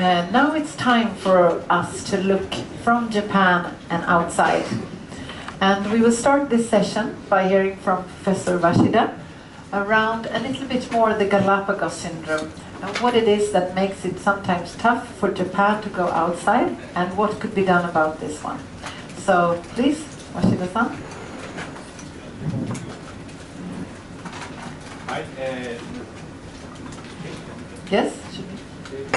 Uh, now it's time for us to look from Japan and outside. And we will start this session by hearing from Professor Washida around a little bit more the Galapagos syndrome and what it is that makes it sometimes tough for Japan to go outside and what could be done about this one. So please, Washida-san. Uh, Yes?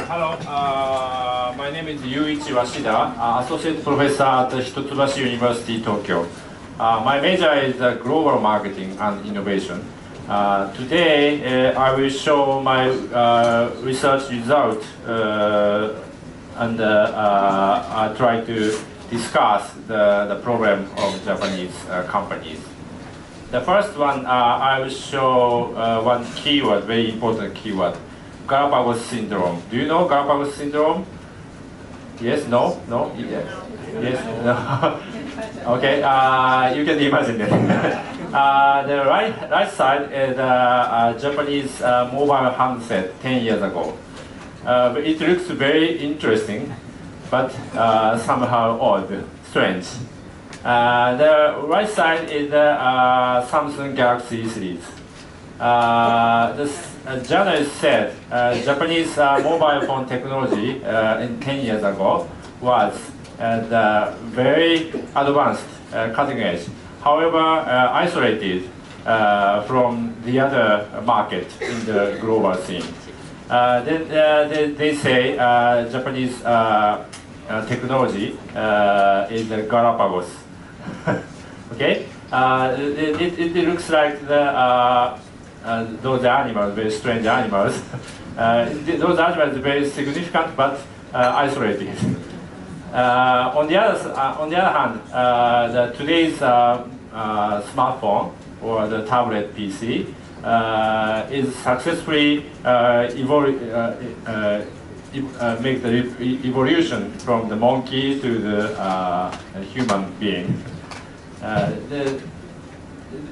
Hello, uh, my name is Yuichi Washida, uh, Associate Professor at Hitotsubashi University, Tokyo. Uh, my major is uh, global marketing and innovation. Uh, today, uh, I will show my research result and I try to discuss the, the problem of Japanese companies. The first one, I will show one keyword, very important keyword, Galapagos syndrome. Do you know Galapagos syndrome? Yes, no, no, yes, yes, no. okay, uh, you can imagine it. uh, the right, right side is the uh, Japanese uh, mobile handset 10 years ago. Uh, it looks very interesting, but uh, somehow odd, strange. Uh, the right side is the uh, Samsung Galaxy series. Uh, the uh, journalist said uh, Japanese uh, mobile phone technology in 10 years ago was very advanced, cutting edge. However, isolated from the other market in the global scene. Uh, they, they say Japanese uh, technology uh, is the Galapagos. okay, uh, it, it, it looks like the uh, those animals, very strange animals. uh, th- those animals are very significant but uh, isolated. Uh, on the other, uh, on the other hand, the today's smartphone or the tablet PC is successfully uh, evol- uh, make the evolution from the monkey to the uh, human being. Uh, the,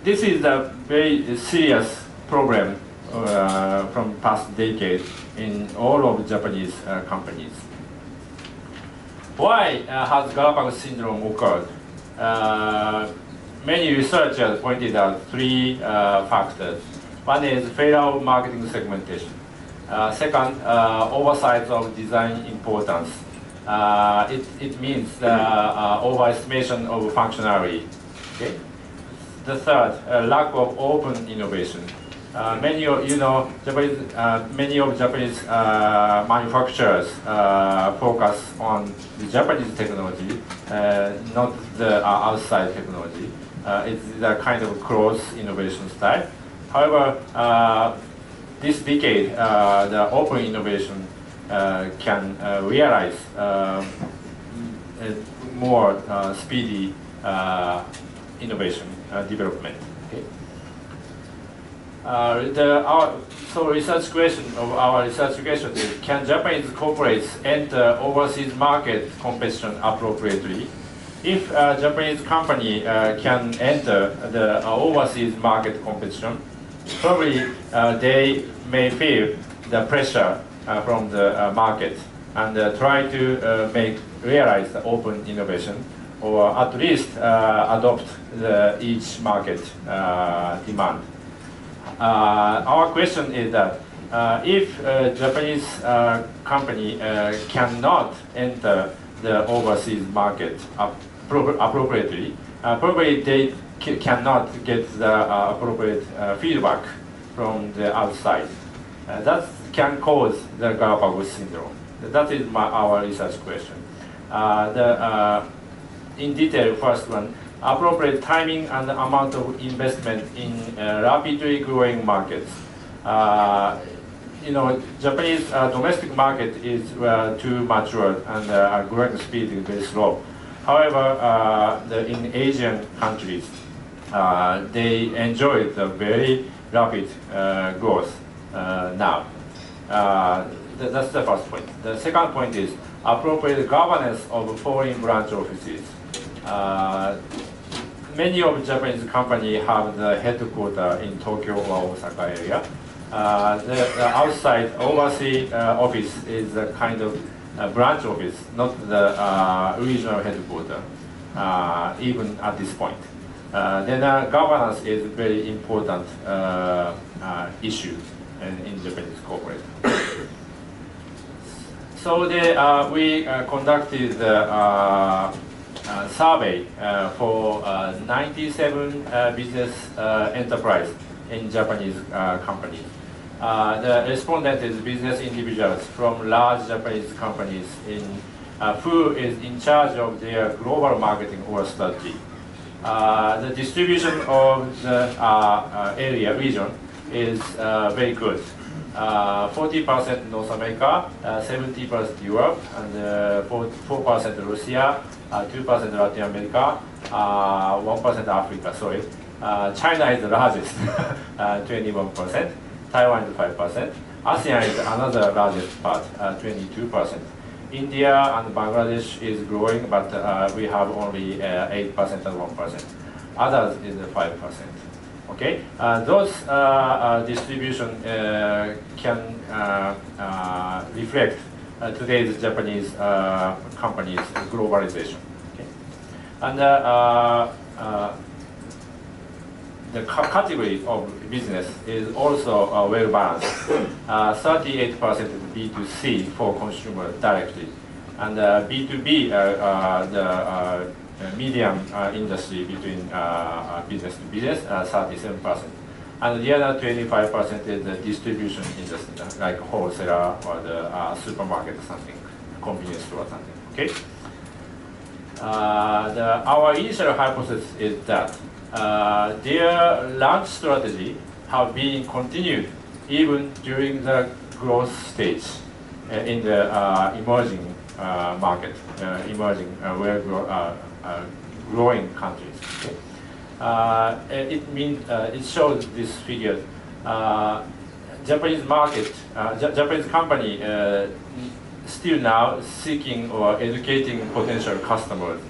this is a very serious problem uh, from past decade in all of Japanese uh, companies. Why uh, has Galapagos syndrome occurred? Uh, many researchers pointed out three uh, factors. One is failure marketing segmentation. Uh, second, oversight of design importance. It, it means overestimation of functionality. Okay? The third, lack of open innovation. Uh, many of you know Japanese, uh, many of Japanese uh, manufacturers uh, focus on the Japanese technology, uh, not the uh, outside technology. It's a kind of cross innovation style. However, this decade, the open innovation can realize more speedy innovation development. Okay. Uh, the, our, so research question of our research question is, can Japanese corporates enter overseas market competition appropriately? If a Japanese company uh, can enter the uh, overseas market competition, probably uh, they may feel the pressure uh, from the market and try to make realize the open innovation or at least adopt the each market demand. Uh, our question is that uh, if a Japanese uh, company uh, cannot enter the overseas market appro- appropriately, uh, probably they cannot get the uh, appropriate feedback from the outside. That can cause the Galapagos syndrome. That is my, our research question. The, in detail, first one, appropriate timing and amount of investment in uh, rapidly growing markets. Uh, you know, Japanese uh, domestic market is uh, too mature and uh, growing speed is very slow. However, uh, the, in Asian countries, they enjoy the very rapid growth now. Th- that's the first point. The second point is appropriate governance of foreign branch offices. Uh, many of Japanese companies have the headquarters in Tokyo or Osaka area. Uh, the, the, outside overseas uh, office is a kind of branch office, not the uh, regional headquarters, uh, even at this point. Uh, then governance is a very important issue in, in Japanese corporate. so the, we conducted the survey for 97 business enterprise in Japanese companies. Uh, the respondent is business individuals from large Japanese companies in, uh, who is in charge of their global marketing or strategy. Uh, the distribution of the uh, uh, area region is very good. Uh, 40% North America, uh, 70% Europe, and uh, 4% Russia, 2% Latin America, 1% Africa, sorry. China is the largest, 21%. Taiwan is 5%. ASEAN is another largest part, 22%. Uh, India and Bangladesh is growing, but uh, we have only 8% uh, and 1%. Others is 5%. Okay, uh, those uh, uh, distribution can reflect today's Japanese companies' globalization. Okay, and the category of business is also uh, well balanced. 38% uh, B2C for consumer directly, and uh, B2B, uh, uh, the medium industry between business to business, 37%. And the other 25% is the distribution industry, like wholesaler or the supermarket or something, convenience store or something. Okay. The, our initial hypothesis is that uh, their launch strategy have been continued even during the growth stage uh, in the uh, emerging uh, market, uh, emerging uh, well grow, Uh, growing countries. Uh, it means uh, it shows this figure. Japanese market, Japanese company still now seeking or educating potential customers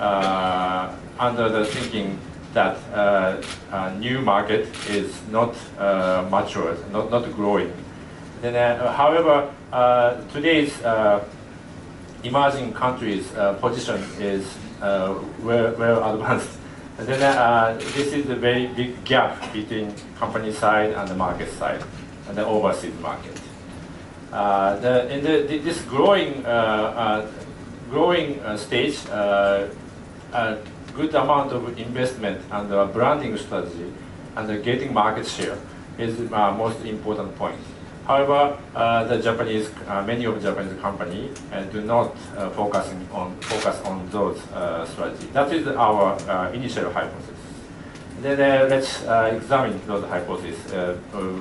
under the thinking that uh, a new market is not uh, mature, not, not growing. Then, uh, however, today's emerging countries' position is well, well advanced. And then uh, this is a very big gap between company side and the market side, and the overseas market. Uh, the, in the, this growing uh, growing stage, a good amount of investment and uh, branding strategy and uh, getting market share is uh, most important point. However, uh, the Japanese, uh, many of Japanese companies uh, do not focusing on focus on those strategies. That is our initial hypothesis. Then let's examine those hypotheses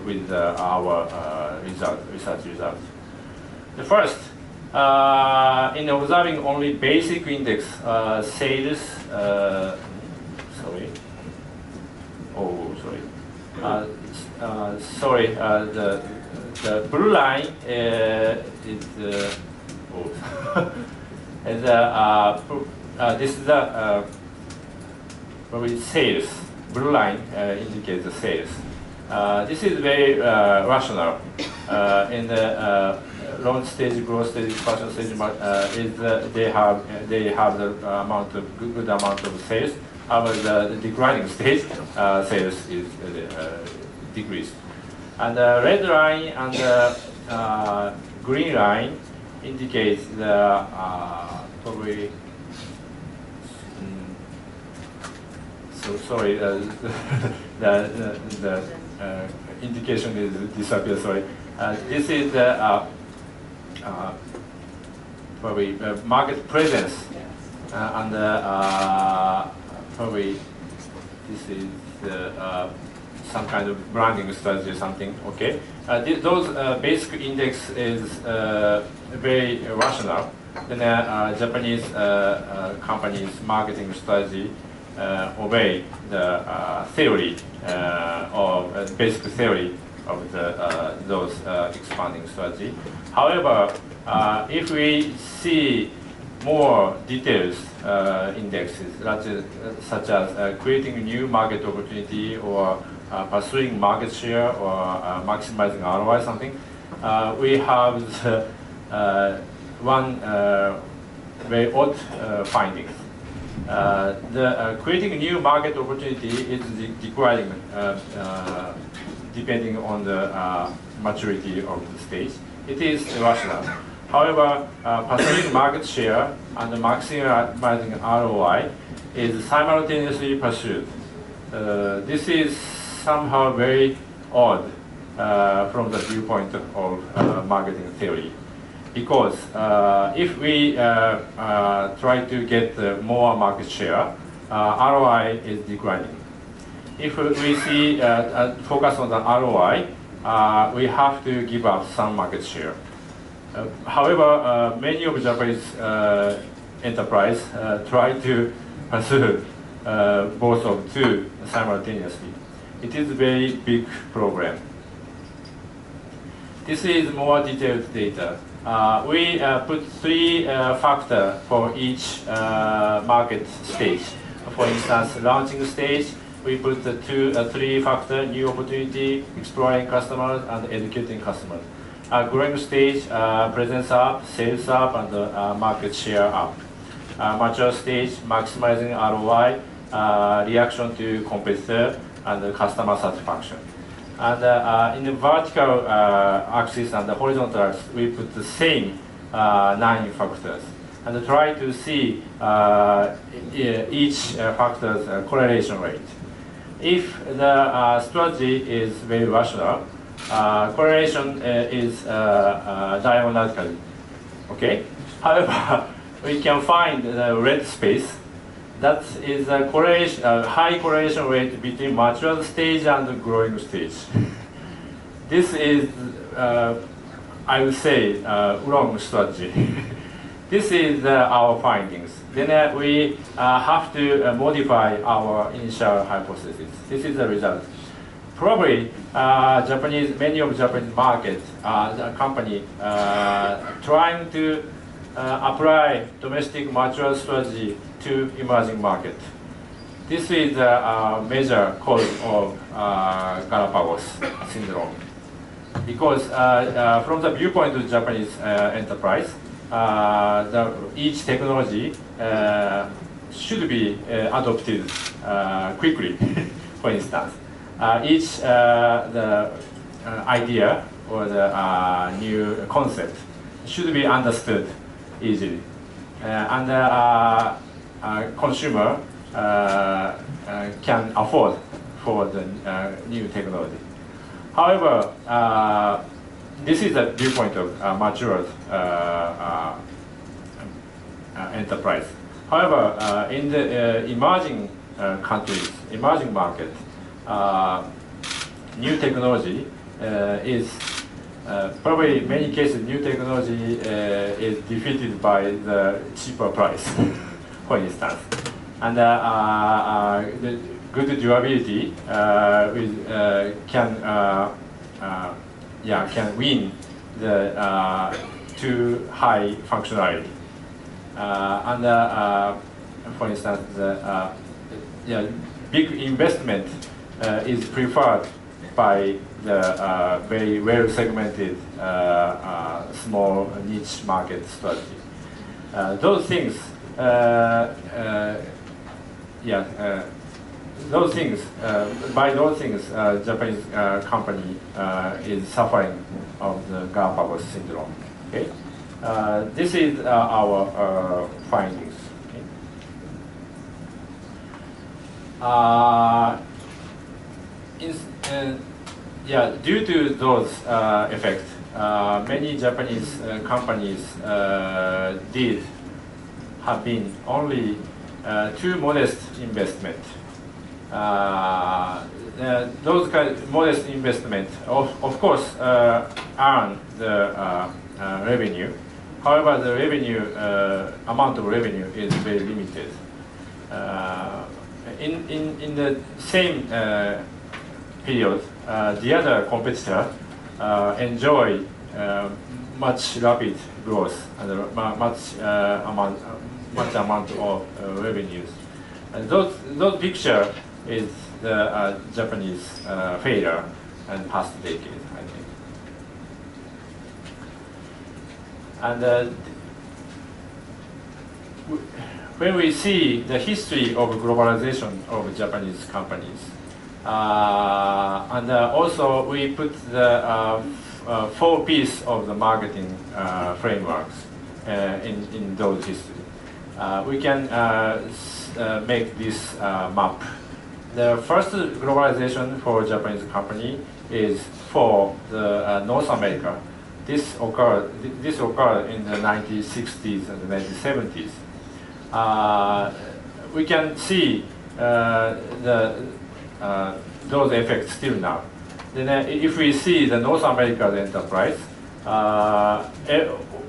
with our result, research results. The first, uh, in observing only basic index uh, sales, uh, sorry, oh sorry, uh, uh, sorry, uh, the the blue line uh, is uh, oh, is uh, this is the probably sales. Blue line indicates the sales. this is very rational in the long stage, growth stage, expansion stage uh, is uh, they have they have the amount of good, good amount of sales. However, the, the declining stage uh, sales is uh, decreased. And the red line and the uh, green line indicates the uh, probably. Mm, so sorry, uh, the the, the uh, indication is disappear. Sorry, uh, this is the uh, probably uh, market presence uh, and probably this is some kind of branding strategy or something. Okay, th those basic index is very rational. Then Japanese companies' marketing strategy uh, obey the uh, theory uh, or basic theory of the, those expanding strategy. However, uh, if we see more details uh, indexes, such as, such as uh, creating new market opportunity or uh, pursuing market share or uh, maximizing ROI something, uh, we have uh, one uh, very odd uh, findings. Uh, the creating new market opportunity is de- declining uh, depending on the maturity of the stage. It is rational. However, pursuing market share and maximizing ROI is simultaneously pursued. This is somehow very odd uh, from the viewpoint of uh, marketing theory because uh, if we uh, uh, try to get uh, more market share, ROI is declining. If we see focus on the ROI, we have to give up some market share. However, many of Japanese enterprise try to pursue both of two simultaneously. It is a very big program. This is more detailed data. Uh, we uh, put three uh, factors for each uh, market stage. For instance, launching stage, we put the two, uh, three factor, new opportunity, exploring customers, and educating customers. Uh, growing stage, uh, presence up, sales up, and market share up. Mature stage, maximizing ROI, reaction to competitor, and uh, customer satisfaction. And uh, in the vertical uh, axis and the horizontal axis, we put the same uh, nine factors and try to see uh, each factor's correlation rate. If the strategy is very rational, correlation is diagonally. Okay. However, we can find the red space that is a correlation, a high correlation rate between mature stage and growing stage. This is, uh, I would say, uh, wrong strategy. this is uh, our findings. Then uh, we uh, have to uh, modify our initial hypothesis. This is the result. Probably Japanese, many of Japanese market, uh, the company trying to uh, apply domestic mature strategy to emerging market. This is a uh, major cause of uh, Galapagos syndrome. Because uh, uh, from the viewpoint of Japanese enterprise, the, each technology should be adopted quickly, for instance. Each the idea or the new concept should be understood easily. Uh, and uh, uh, consumer uh, can afford for the new technology. However, this is a viewpoint of uh, mature uh, enterprise. However, in the emerging countries, emerging market, uh, new technology is uh, probably in many cases new technology uh, is defeated by the cheaper price, for instance. And uh, uh, uh, the good durability uh, can yeah can win the too high functionality. And for instance, the yeah, big investment is preferred by the uh, very well segmented uh, uh, small niche market strategy. Uh, those things, uh, uh, yeah, those things, by those things, Japanese company is suffering of the Galapagos syndrome. Okay, this is our findings. Okay? In, yeah, due to those uh, effects, uh, many Japanese uh, companies uh, did have been only uh, too modest investment. Uh, those kind of modest investment, of, of course, earn the revenue. However, the revenue amount of revenue is very limited. In, in, in the same period, uh, the other competitor uh, enjoy uh, much rapid growth and much amount, much amount of revenues. And those, those picture is the Japanese failure and past decade, I think. And when we see the history of globalization of Japanese companies, and uh, also we put the uh, uh, four piece of the marketing uh, frameworks uh, in, in those history. Uh, we can uh, uh, make this uh, map. The first globalization for Japanese company is for the uh, North America. This occurred, th- this occurred in the 1960s and the 1970s. Uh, we can see uh, the, uh, those effects still now. Then uh, if we see the North American enterprise, uh,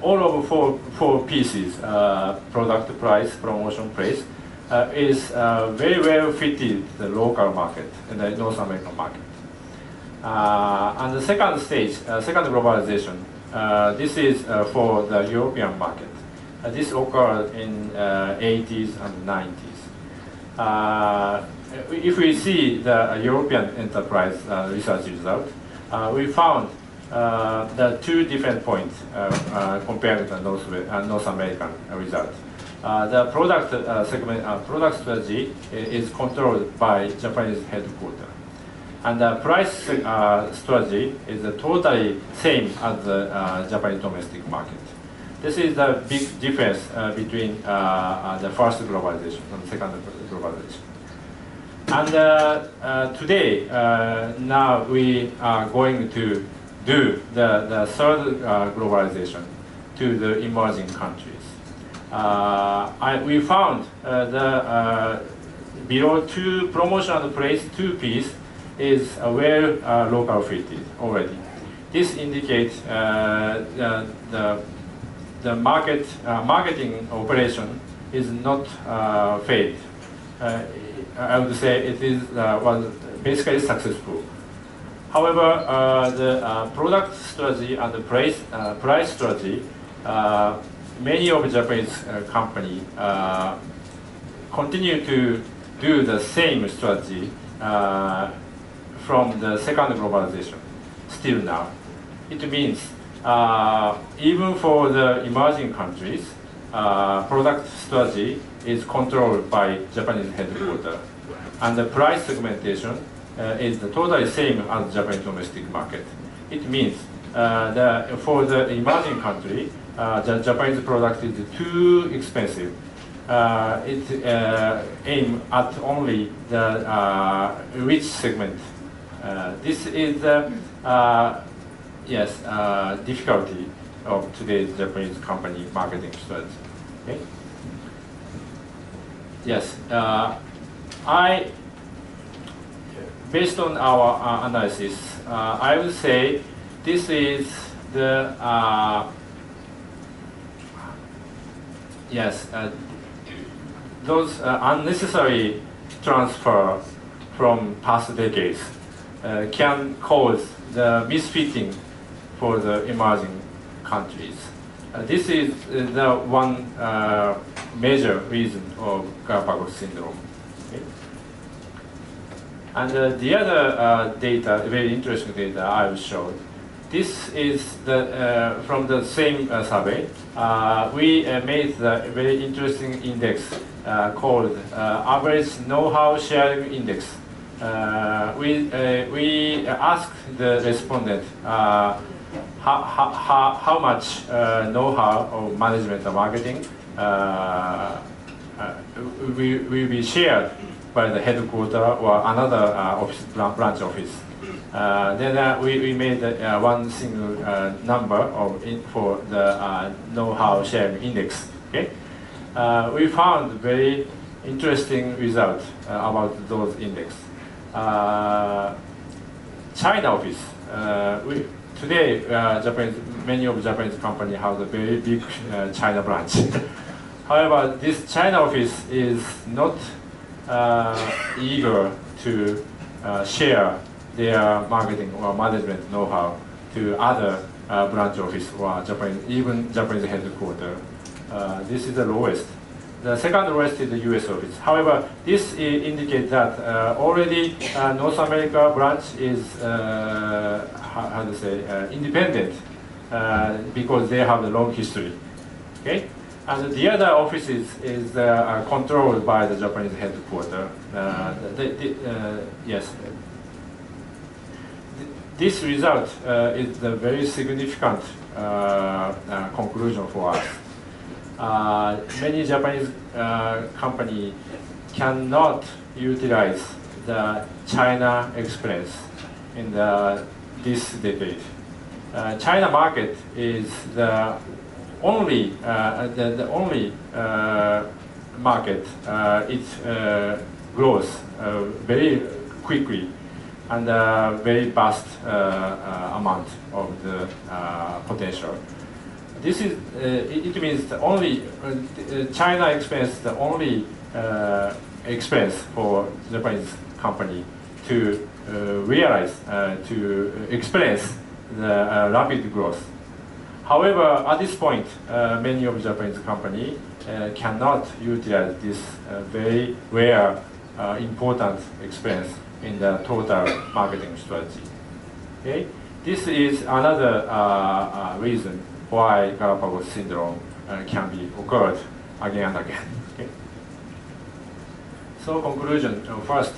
all of four, four pieces, uh, product price, promotion price, uh, is very well fitted the local market, and the North American market. And the second stage, second globalization, this is for the European market. This occurred in uh, 80s and 90s. If we see the European enterprise uh, research result, uh, we found uh, the two different points compared to the North, North American result. The product segment, product strategy is controlled by Japanese headquarters and the price uh, strategy is uh, totally same as the uh, Japanese domestic market. This is the big difference between the first globalization and second globalization. And uh, uh, today, uh, now we are going to do the, the third globalization to the emerging countries. I, we found the below two promotion and price two piece is uh, well uh, local fitted already. This indicates uh, the, the, the market uh, marketing operation is not failed. Uh, I would say it is uh, was basically successful. However, uh, the product strategy and the price price strategy, many of Japanese company continue to do the same strategy from the second globalization still now. It means uh, even for the emerging countries, uh, product strategy is controlled by Japanese headquarters. And the price segmentation uh, is the totally same as Japanese domestic market. It means uh, the, for the emerging country, uh, the Japanese product is too expensive. Uh, it uh, aim at only the uh, rich segment. This is the yes difficulty of today's Japanese company marketing strategy. Okay? Yes, uh, I based on our uh, analysis, uh, I would say this is the uh, yes uh, those uh, unnecessary transfer from past decades can cause the misfitting for the emerging countries. This is the one major reason of Galapagos syndrome. Okay? And uh, the other uh, data, very interesting data I will show. This is the, uh, from the same uh, survey. Uh, we made the very interesting index called Average Know-how Sharing Index. We, we asked the respondent how, how, how, much know-how of management and marketing will, will be shared by the headquarter or another uh, office, branch office. Uh, then uh, we, we made uh, one single uh, number of for the uh, know-how sharing index. Okay, uh, we found very interesting result uh, about those index. Uh, China office. Uh, we, today, uh, Japanese, many of Japanese companies have a very big uh, China branch. However, this China office is not uh, eager to uh, share their marketing or management know-how to other uh, branch office or Japanese, even Japanese headquarters. Uh, this is the lowest. the second lowest is the U.S. office. However, this indicates that uh, already uh, North America branch is uh, how, how to say uh, independent uh, because they have a long history. Okay, and the other offices is uh, controlled by the Japanese headquarters. Uh, the, the, uh, yes. This result uh, is a very significant uh, uh, conclusion for us many Japanese uh, company cannot utilize the China experience in the, this decade. Uh, China market is the only uh, the, the only uh, market. Uh, it grows very quickly and uh, very vast amount of the potential this is uh, it, means the only uh, China experience the only uh, experience for Japanese company to realize to experience the rapid growth. However, at this point, uh, many of Japanese company uh, cannot utilize this uh, very rare, uh, important experience in the total marketing strategy. Okay, this is another uh, uh, reason why Galapagos syndrome can be occurred again and again. Okay? So conclusion, first,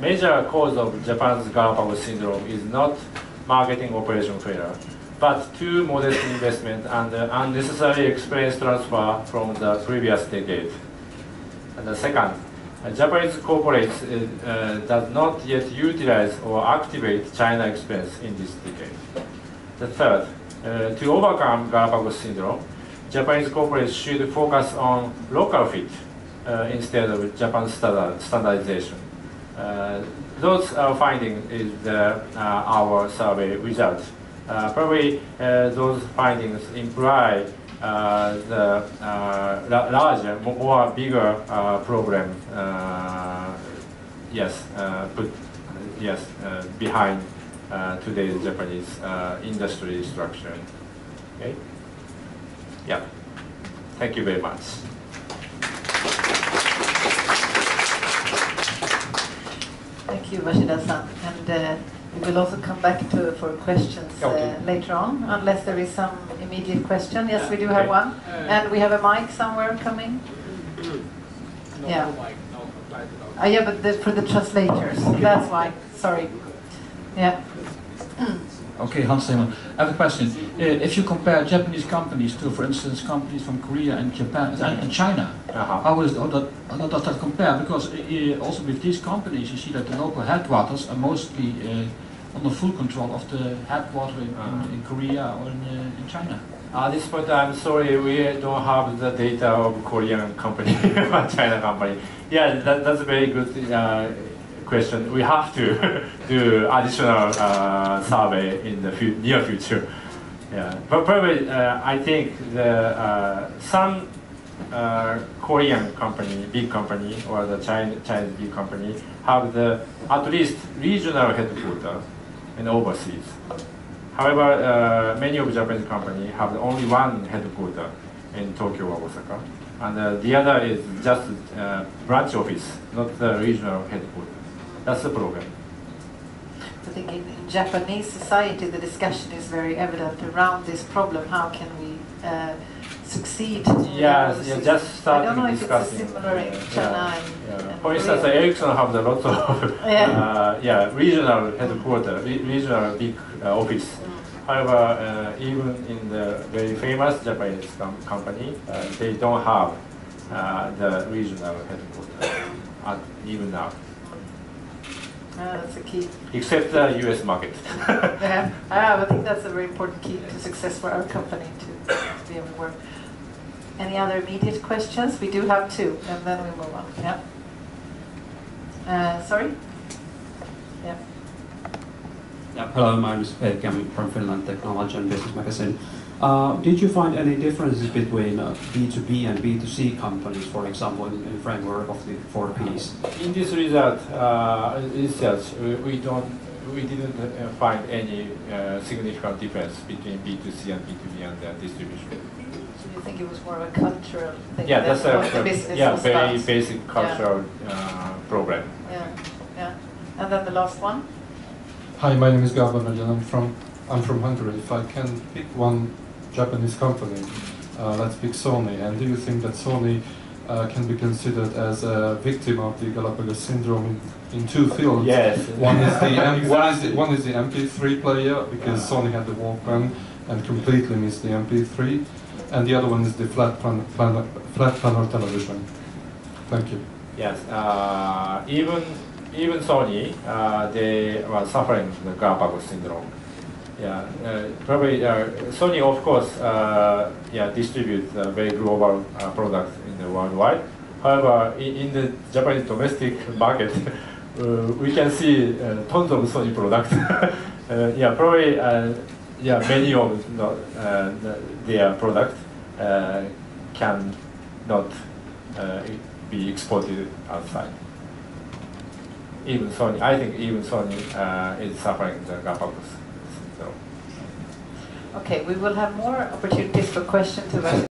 major cause of Japan's Galapagos syndrome is not marketing operation failure, but too modest investment and unnecessary experience transfer from the previous decade. And the second, Japanese corporates uh, uh, does not yet utilize or activate China expense in this decade. The third, uh, to overcome Galapagos syndrome, Japanese corporates should focus on local fit uh, instead of Japan standard, standardization. Uh, those findings is uh, our survey results. Uh, probably uh, those findings imply uh, the la- larger, mo- more bigger problem. Yes, put yes behind today's Japanese industry structure. Okay. Yeah. Thank you very much. Thank you, Washida-san. And uh, we will also come back to for questions uh, later on, unless there is some immediate question. Yes, we do have Okay. one. And we have a mic somewhere coming. No, Yeah. no mic, no apply to Uh, yeah, but the, for the translators. That's why. Sorry. Yeah. Okay, Hans Steeman. I have a question. Uh, if you compare Japanese companies to, for instance, companies from Korea and Japan and, and China, Uh-huh. how, is, how, that, how does that compare? Because uh, also with these companies, you see that the local headquarters are mostly uh, under full control of the headquarters in, in, in Korea or in, uh, in China. At this point, I'm sorry, we don't have the data of Korean company or China company. Yeah, that, that's a very good uh, question. We have to do additional uh, survey in the fu- near future. Yeah, but probably uh, I think the uh, some uh, Korean company, big company, or the China, Chinese big company have the at least regional headquarters in overseas. However, uh, many of Japanese companies have only one headquarter in Tokyo or Osaka, and uh, the other is just uh, branch office, not the regional headquarters. That's the problem. I think in, Japanese society, the discussion is very evident around this problem. How can we uh, succeed? Yes, overseas? yeah, just I don't know if discussing. it's similar in uh, China yeah, yeah. For instance, Korea. Ericsson have a lot of Yeah. uh, yeah regional headquarters, re- regional big uh, office. However, uh, even in the very famous Japanese com- company, uh, they don't have uh, the regional headquarters even now, Uh, that's a key. except the U.S. market. Yeah, Ah, I think that's a very important key to success for our company to be able to work. Any other immediate questions? We do have two, and then we move on. Yeah. Uh, sorry. Yeah. Yeah, hello, my name is Heikki. I'm from Finland Technology and Business Magazine. Uh, did you find any differences between uh, B2B and B2C companies, for example, in, in framework of the four Ps? In this result, uh, research, we, we don't, we didn't uh, find any uh, significant difference between B2C and B2B and distribution. So you think it was more of a cultural thing? Yeah, that's a, what business yeah, very about? basic cultural uh, problem. Yeah, yeah. And then the last one? Hi, my name is Gabor Nagyan. I'm from I'm from Hungary. If I can pick one Japanese company, uh, let's pick Sony. And do you think that Sony uh, can be considered as a victim of the Galapagos syndrome in, in two fields? Yes. One is the M- one is the, one is the MP3 player because Sony had the Walkman and completely missed the MP3, and the other one is the flat pan, flat panel television. Thank you. Yes, uh, even even Sony, uh, they were suffering from the Galapagos syndrome. Yeah, uh, probably uh, Sony, of course, uh, yeah, distributes uh, very global uh, products in the worldwide. However, in, in the Japanese domestic market, uh, we can see tons of Sony products. yeah, probably, yeah, many of the, their products can not be exported outside. Even Sony, I think even Sony is suffering the gap. Okay, we will have more opportunities for questions